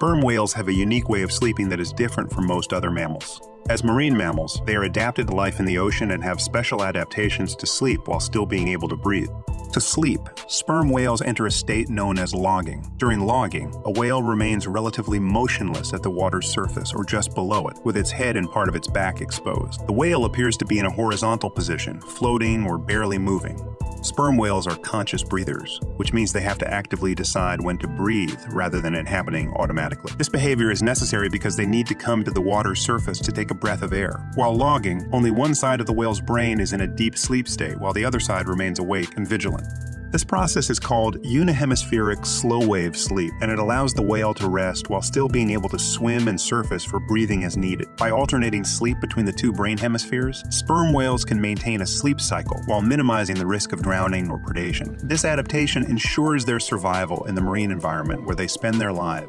Sperm whales have a unique way of sleeping that is different from most other mammals. As marine mammals, they are adapted to life in the ocean and have special adaptations to sleep while still being able to breathe. To sleep, sperm whales enter a state known as logging. During logging, a whale remains relatively motionless at the water's surface or just below it, with its head and part of its back exposed. The whale appears to be in a horizontal position, floating or barely moving. Sperm whales are conscious breathers, which means they have to actively decide when to breathe rather than it happening automatically. This behavior is necessary because they need to come to the water's surface to take a breath of air. While logging, only one side of the whale's brain is in a deep sleep state, while the other side remains awake and vigilant. This process is called unihemispheric slow wave sleep, and it allows the whale to rest while still being able to swim and surface for breathing as needed. By alternating sleep between the two brain hemispheres, sperm whales can maintain a sleep cycle while minimizing the risk of drowning or predation. This adaptation ensures their survival in the marine environment where they spend their lives.